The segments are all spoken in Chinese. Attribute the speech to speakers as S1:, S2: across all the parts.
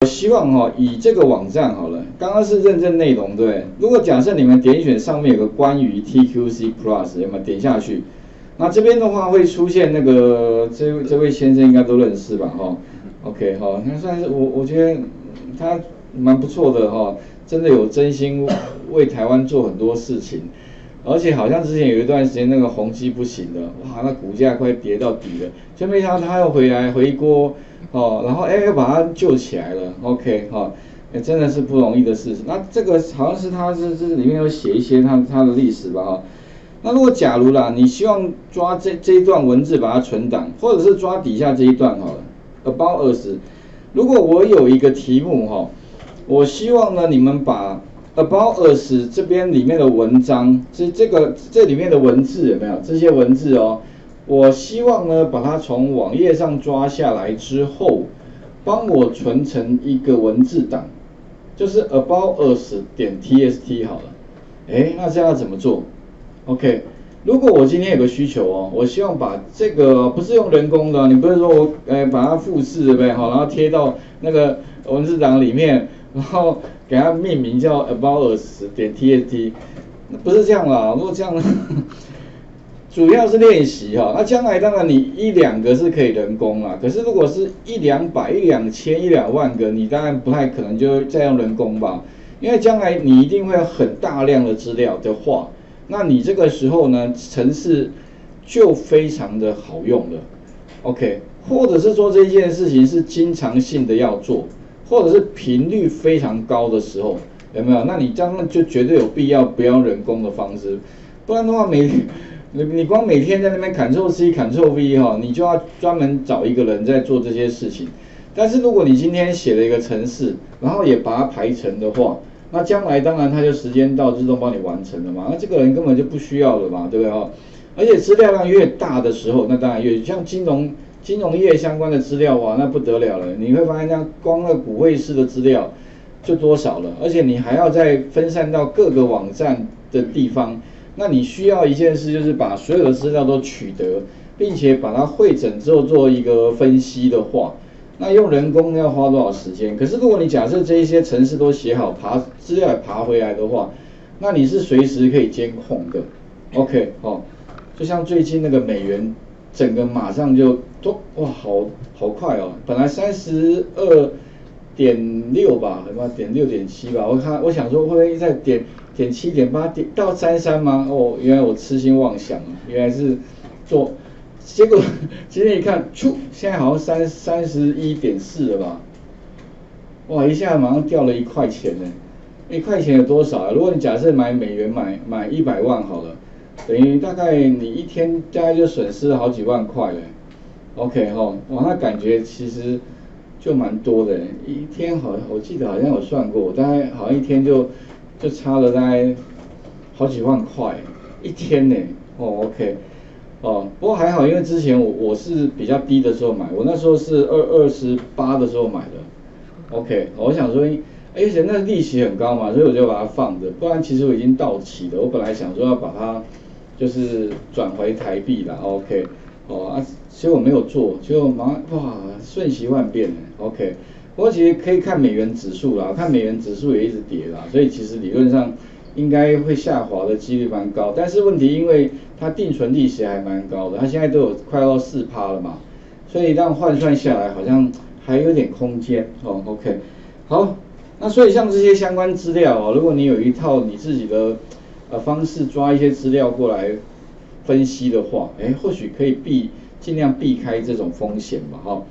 S1: 我希望哈，以这个网站好了，刚刚是认证内容对。如果假设你们点选上面有个关于 TQC Plus，有没有点下去？那这边的话会出现那个这这位先生应该都认识吧哈？OK 哈，那算是我我觉得他蛮不错的哈，真的有真心为台湾做很多事情，而且好像之前有一段时间那个宏基不行了，哇，那股价快跌到底了，就没想他又回来回锅。哦，然后哎又把它救起来了，OK 哈，哎真的是不容易的事情。那这个好像是他是这里面有写一些他他的历史吧哈。那如果假如啦，你希望抓这这一段文字把它存档，或者是抓底下这一段好了，About Us。如果我有一个题目哈，我希望呢你们把 About Us 这边里面的文章，这这个这里面的文字有没有这些文字哦？我希望呢，把它从网页上抓下来之后，帮我存成一个文字档，就是 about us 点 tst 好了。哎，那这样要怎么做？OK，如果我今天有个需求哦，我希望把这个不是用人工的，你不是说我哎把它复制对不对？好，然后贴到那个文字档里面，然后给它命名叫 about us 点 tst，那不是这样啦。如果这样。主要是练习哈，那将来当然你一两个是可以人工啦，可是如果是一两百、一两千、一两万个，你当然不太可能就再用人工吧，因为将来你一定会有很大量的资料的话，那你这个时候呢，程式就非常的好用了，OK，或者是说这件事情是经常性的要做，或者是频率非常高的时候，有没有？那你这样就绝对有必要不要人工的方式，不然的话每 你你光每天在那边 Ctrl C Ctrl V 哈，你就要专门找一个人在做这些事情。但是如果你今天写了一个程式，然后也把它排成的话，那将来当然它就时间到自动帮你完成了嘛。那这个人根本就不需要了嘛，对不对哈？而且资料量越大的时候，那当然越像金融金融业相关的资料哇，那不得了了。你会发现，那光那股汇式的资料就多少了，而且你还要再分散到各个网站的地方。那你需要一件事，就是把所有的资料都取得，并且把它汇整之后做一个分析的话，那用人工要花多少时间？可是如果你假设这一些程式都写好，爬资料爬回来的话，那你是随时可以监控的。OK，哦，就像最近那个美元，整个马上就都哇，好好快哦，本来三十二点六吧，什么点六点七吧，我看我想说会不会再点。点七点八点到三三吗？哦，原来我痴心妄想啊！原来是做，结果 今天一看，出现在好像三三十一点四了吧？哇，一下马上掉了一块钱呢！一块钱有多少啊？如果你假设买美元买买一百万好了，等于大概你一天大概就损失了好几万块嘞。OK 哈，哇，那感觉其实就蛮多的，一天好像我记得好像有算过，大概好像一天就。就差了大概好几万块一天呢，哦，OK，哦，不过还好，因为之前我我是比较低的时候买，我那时候是二二十八的时候买的，OK，我想说，而且，那利息很高嘛，所以我就把它放着，不然其实我已经到期了，我本来想说要把它就是转回台币了，OK，哦啊，其实我没有做，就马上哇，瞬息万变，OK。不过其实可以看美元指数啦，看美元指数也一直跌啦，所以其实理论上应该会下滑的几率蛮高。但是问题，因为它定存利息还蛮高的，它现在都有快要四趴了嘛，所以这样换算下来好像还有点空间哦。OK，好，那所以像这些相关资料哦，如果你有一套你自己的呃方式抓一些资料过来分析的话，哎，或许可以避尽量避开这种风险嘛，哈。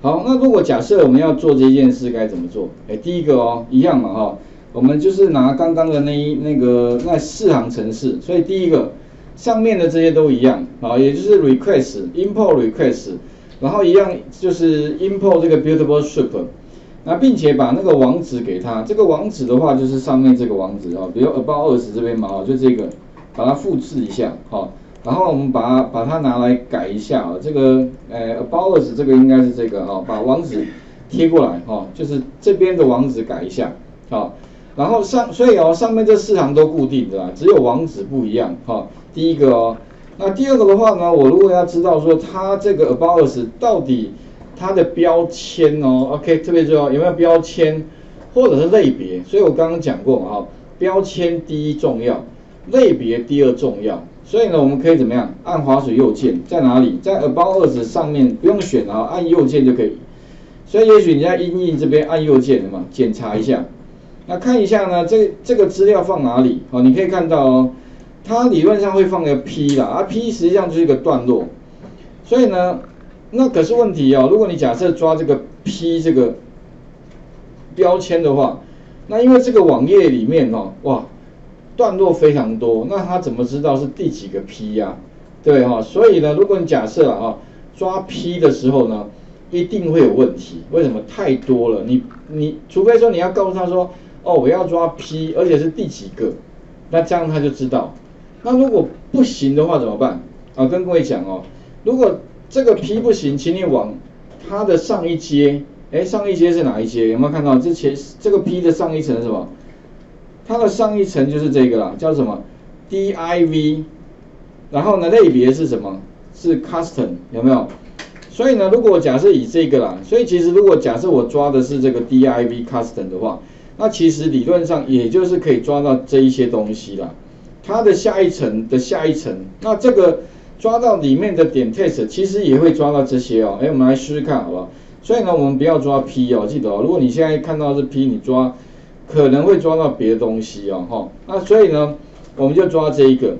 S1: 好，那如果假设我们要做这件事，该怎么做？哎，第一个哦，一样嘛哈，我们就是拿刚刚的那一那个那四行程式，所以第一个上面的这些都一样啊，也就是 request import request，然后一样就是 import 这个 beautiful soup，那并且把那个网址给他，这个网址的话就是上面这个网址啊，比如 about us 这边嘛哈，就这个，把它复制一下哈。然后我们把它把它拿来改一下啊，这个呃，about us 这个应该是这个哈，把网址贴过来哈，就是这边的网址改一下啊。然后上所以哦，上面这四行都固定的，只有网址不一样哈。第一个哦，那第二个的话呢，我如果要知道说它这个 about us 到底它的标签哦，OK，特别重要，有没有标签或者是类别？所以我刚刚讲过啊，标签第一重要，类别第二重要。所以呢，我们可以怎么样？按滑鼠右键在哪里？在 About Us 上面不用选啊，按右键就可以。所以也许你在印印这边按右键的嘛，检查一下。那看一下呢，这这个资料放哪里？哦，你可以看到哦，它理论上会放个 P 啦，而 P 实际上就是一个段落。所以呢，那可是问题哦，如果你假设抓这个 P 这个标签的话，那因为这个网页里面哦，哇。段落非常多，那他怎么知道是第几个 P 呀？对哈，所以呢，如果你假设啊，抓 P 的时候呢，一定会有问题。为什么？太多了，你你除非说你要告诉他说，哦，我要抓 P，而且是第几个，那这样他就知道。那如果不行的话怎么办？啊，跟各位讲哦，如果这个 P 不行，请你往它的上一阶，哎，上一阶是哪一阶？有没有看到？之前这个 P 的上一层是什么？它的上一层就是这个啦，叫什么 div，然后呢类别是什么？是 custom 有没有？所以呢，如果假设以这个啦，所以其实如果假设我抓的是这个 div custom 的话，那其实理论上也就是可以抓到这一些东西啦。它的下一层的下一层，那这个抓到里面的点 test，其实也会抓到这些哦。哎，我们来试试看好不好？所以呢，我们不要抓 p 哦，记得哦，如果你现在看到是 p，你抓。可能会抓到别的东西哦，哈，那所以呢，我们就抓这一个。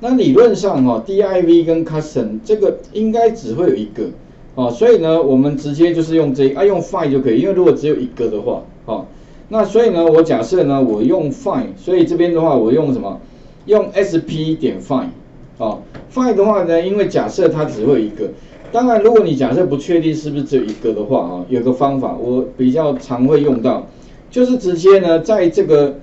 S1: 那理论上哈，div 跟 custom 这个应该只会有一个，哦，所以呢，我们直接就是用这啊，用 find 就可以，因为如果只有一个的话，哦，那所以呢，我假设呢，我用 find，所以这边的话，我用什么？用 sp 点 find，哦，find 的话呢，因为假设它只会一个，当然，如果你假设不确定是不是只有一个的话，啊，有个方法我比较常会用到。就是直接呢，在这个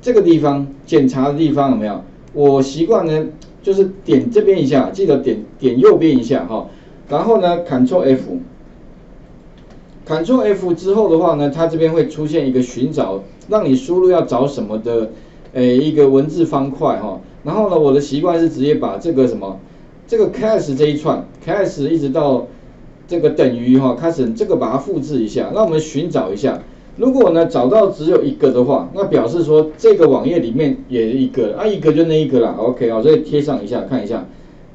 S1: 这个地方检查的地方有没有？我习惯呢，就是点这边一下，记得点点右边一下哈。然后呢，Ctrl F，Ctrl F 之后的话呢，它这边会出现一个寻找，让你输入要找什么的，诶一个文字方块哈。然后呢，我的习惯是直接把这个什么，这个 Cas 这一串，Cas 一直到这个等于哈，开始这个把它复制一下，那我们寻找一下。如果呢找到只有一个的话，那表示说这个网页里面也一个，啊一个就那一个啦，OK 哦，所以贴上一下看一下，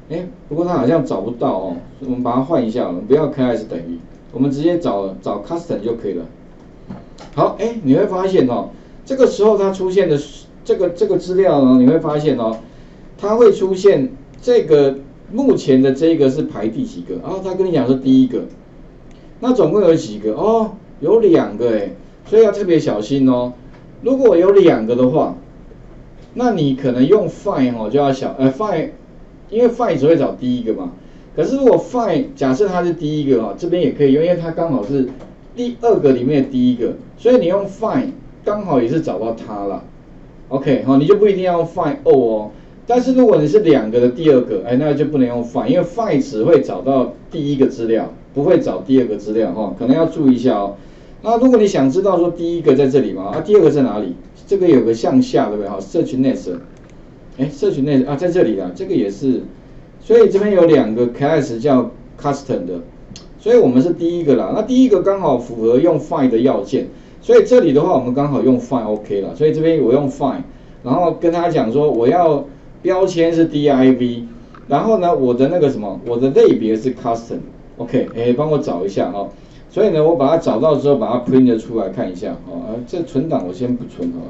S1: 哎，不过它好像找不到哦，我们把它换一下，我们不要 KS 等于，我们直接找找 Custom 就可以了。好，哎，你会发现哦，这个时候它出现的是这个这个资料呢，你会发现哦，它会出现这个目前的这个是排第几个，然后它跟你讲是第一个，那总共有几个哦？有两个哎。所以要特别小心哦。如果有两个的话，那你可能用 find 哦就要小呃 find，因为 find 只会找第一个嘛。可是如果 find 假设它是第一个啊，这边也可以用，因为它刚好是第二个里面的第一个，所以你用 find 刚好也是找到它了。OK 好，你就不一定要用 find all 哦。但是如果你是两个的第二个，哎，那就不能用 find，因为 find 只会找到第一个资料，不会找第二个资料哈，可能要注意一下哦。那如果你想知道说第一个在这里嘛，啊，第二个在哪里？这个有个向下对不对？哈，社群内设，哎，社群内啊，在这里啊，这个也是，所以这边有两个 class 叫 custom 的，所以我们是第一个啦。那第一个刚好符合用 find 的要件，所以这里的话我们刚好用 find OK 了。所以这边我用 find，然后跟他讲说我要标签是 div，然后呢我的那个什么，我的类别是 custom，OK，哎，帮我找一下哈。所以呢，我把它找到之后，把它 print 出来看一下，啊，这存档我先不存啊。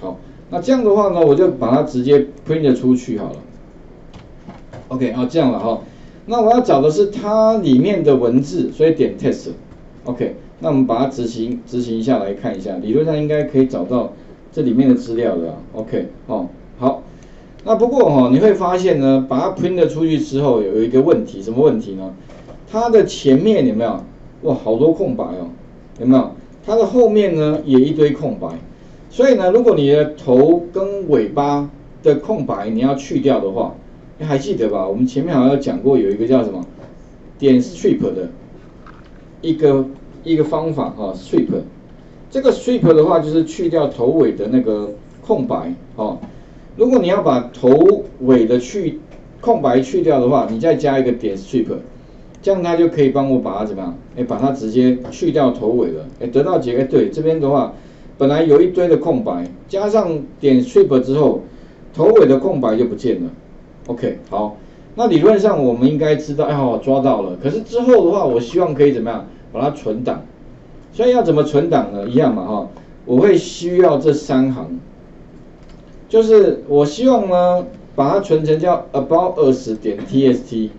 S1: 好，那这样的话呢，我就把它直接 print 出去好了。OK，啊，这样了哈。那我要找的是它里面的文字，所以点 test。OK，那我们把它执行执行一下来看一下，理论上应该可以找到这里面的资料的。OK，哦，好。那不过哈，你会发现呢，把它 print 出去之后，有一个问题，什么问题呢？它的前面有没有？哇，好多空白哦，有没有？它的后面呢也一堆空白，所以呢，如果你的头跟尾巴的空白你要去掉的话，你还记得吧？我们前面好像讲过有一个叫什么点 strip 的一个一个方法哈，strip。这个 strip 的话就是去掉头尾的那个空白哦。如果你要把头尾的去空白去掉的话，你再加一个点 strip。这样它就可以帮我把它怎么样？哎，把它直接去掉头尾了，哎，得到结，哎，对，这边的话，本来有一堆的空白，加上点 strip 之后，头尾的空白就不见了。OK，好，那理论上我们应该知道，哎，好，抓到了。可是之后的话，我希望可以怎么样？把它存档。所以要怎么存档呢？一样嘛，哈，我会需要这三行，就是我希望呢，把它存成叫 about us 点 txt。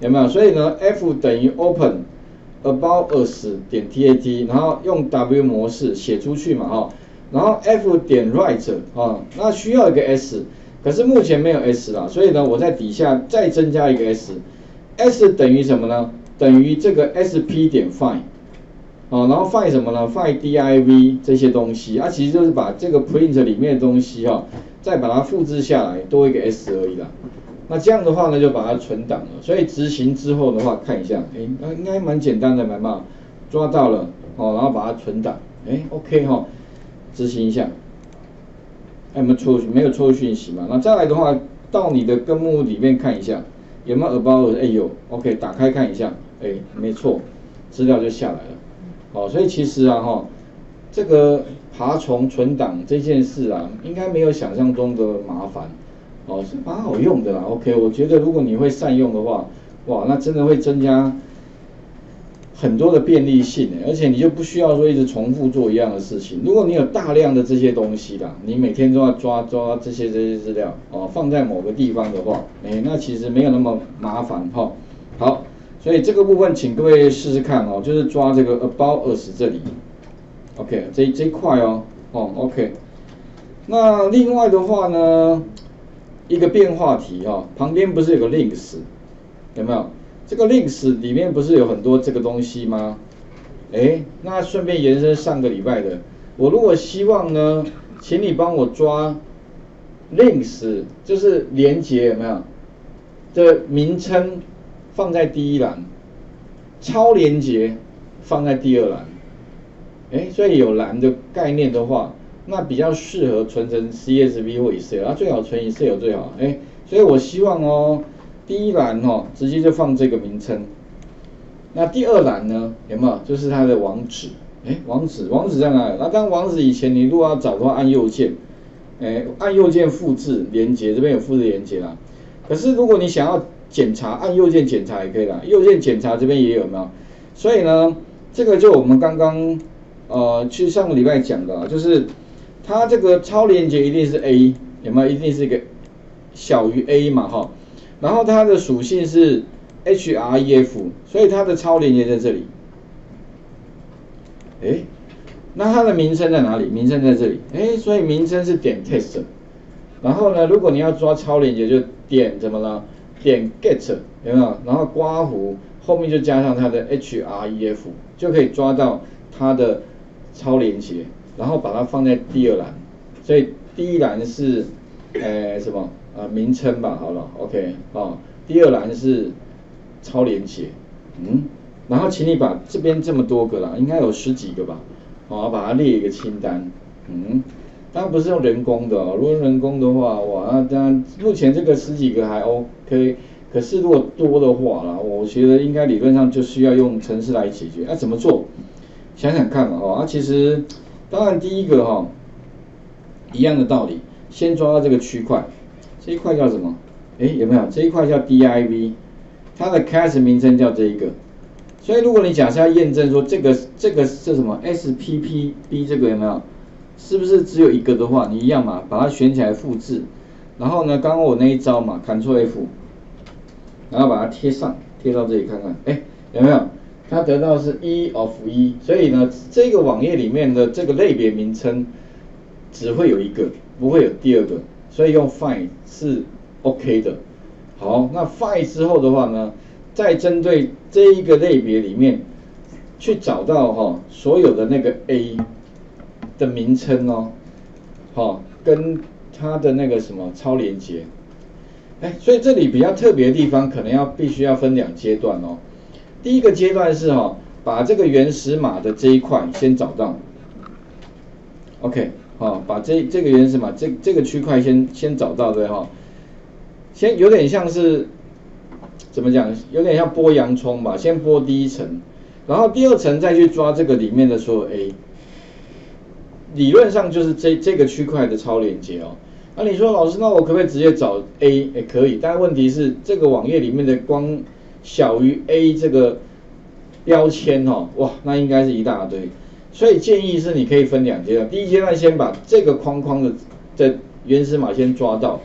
S1: 有没有？所以呢，F 等于 open about us 点 tat，然后用 W 模式写出去嘛，哈，然后 F 点 write 啊，那需要一个 S，可是目前没有 S 啦，所以呢，我在底下再增加一个 S，S 等于什么呢？等于这个 SP 点 find，啊，然后 find 什么呢？find div 这些东西，啊，其实就是把这个 print 里面的东西哈，再把它复制下来，多一个 S 而已啦。那这样的话呢，就把它存档了。所以执行之后的话，看一下，哎，那应该蛮简单的，蛮嘛，抓到了，哦，然后把它存档，哎，OK 哈，执行一下，有没有错？没有错误讯息嘛？那再来的话，到你的根目里面看一下，有没有 about？哎有，OK，打开看一下，哎，没错，资料就下来了。好，所以其实啊哈，这个爬虫存档这件事啊，应该没有想象中的麻烦。哦，是蛮好用的啦。OK，我觉得如果你会善用的话，哇，那真的会增加很多的便利性而且你就不需要说一直重复做一样的事情。如果你有大量的这些东西啦，你每天都要抓抓这些这些资料哦，放在某个地方的话，哎，那其实没有那么麻烦哈。好，所以这个部分请各位试试看哦，就是抓这个 About Us 这里，OK，这这块哦，哦，OK。那另外的话呢？一个变化题哈，旁边不是有个 links，有没有？这个 links 里面不是有很多这个东西吗？哎，那顺便延伸上个礼拜的，我如果希望呢，请你帮我抓 links，就是连接有没有？的名称放在第一栏，超连接放在第二栏。哎，所以有栏的概念的话。那比较适合存成 CSV 或 Excel，啊最好存 Excel 最好，哎，所以我希望哦，第一栏哦，直接就放这个名称，那第二栏呢，有没有？就是它的网址，哎，网址，网址在哪里？那当网址以前你如果要找的话，按右键，哎，按右键复制连接，这边有复制连接啦。可是如果你想要检查，按右键检查也可以啦，右键检查这边也有没有？所以呢，这个就我们刚刚呃，去上个礼拜讲的，就是。它这个超连接一定是 A，有没有？一定是一个小于 A 嘛，哈。然后它的属性是 href，所以它的超连接在这里。哎，那它的名称在哪里？名称在这里。哎，所以名称是点 test。然后呢，如果你要抓超连接，就点怎么了？点 get，有没有？然后刮弧后面就加上它的 href，就可以抓到它的超连接。然后把它放在第二栏，所以第一栏是，呃什么啊名称吧，好了，OK 啊，第二栏是超连接，嗯，然后请你把这边这么多个啦，应该有十几个吧，好，把它列一个清单，嗯，当然不是用人工的，如果用人工的话，哇，那当然目前这个十几个还 OK，可是如果多的话啦，我觉得应该理论上就需要用程式来解决，那怎么做？想想看嘛，哦，啊其实。当然，第一个哈，一样的道理，先抓到这个区块，这一块叫什么？哎，有没有？这一块叫 div，它的 class 名称叫这一个。所以，如果你假设要验证说这个这个是什么 sppb 这个有没有？是不是只有一个的话，你一样嘛，把它选起来复制，然后呢，刚刚我那一招嘛，Ctrl F，然后把它贴上，贴到这里看看，哎，有没有？它得到是一 of 一，所以呢，这个网页里面的这个类别名称只会有一个，不会有第二个，所以用 find 是 OK 的。好，那 find 之后的话呢，再针对这一个类别里面去找到哈所有的那个 A 的名称哦，好，跟它的那个什么超连接，哎，所以这里比较特别的地方，可能要必须要分两阶段哦。第一个阶段是哈，把这个原始码的这一块先找到，OK，好，把这这个原始码这这个区块先先找到对哈，先有点像是怎么讲？有点像剥洋葱吧，先剥第一层，然后第二层再去抓这个里面的所有 A。理论上就是这这个区块的超连接哦。那你说老师，那我可不可以直接找 A？也可以，但问题是这个网页里面的光小于 A 这个标签哦，哇，那应该是一大堆。所以建议是你可以分两阶段，第一阶段先把这个框框的的原始码先抓到，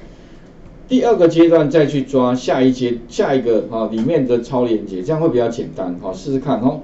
S1: 第二个阶段再去抓下一阶下一个啊里面的超连接，这样会比较简单，好试试看哦。